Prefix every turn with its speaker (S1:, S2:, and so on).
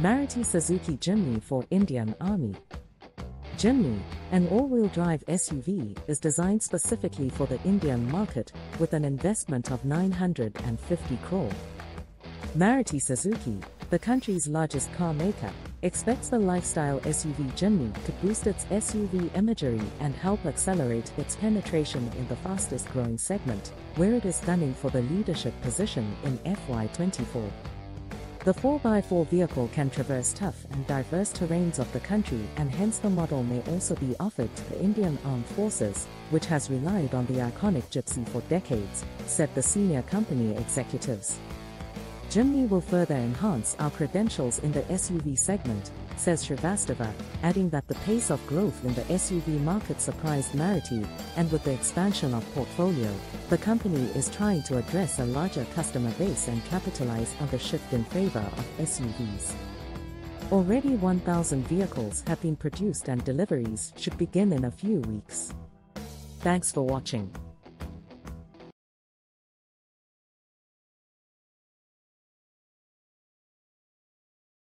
S1: Maruti Suzuki Jimny for Indian Army. Jimny, an all-wheel drive SUV, is designed specifically for the Indian market with an investment of 950 crore. Maruti Suzuki, the country's largest car maker, expects the lifestyle SUV Jimny to boost its SUV imagery and help accelerate its penetration in the fastest growing segment, where it is gunning for the leadership position in FY24. The 4x4 vehicle can traverse tough and diverse terrains of the country and hence the model may also be offered to the Indian Armed Forces, which has relied on the iconic Gypsy for decades, said the senior company executives. Jimny will further enhance our credentials in the SUV segment, says Srivastava, adding that the pace of growth in the SUV market surprised Maruti, and with the expansion of portfolio, the company is trying to address a larger customer base and capitalize on the shift in favor of SUVs. Already 1,000 vehicles have been produced and deliveries should begin in a few weeks. Thanks for watching.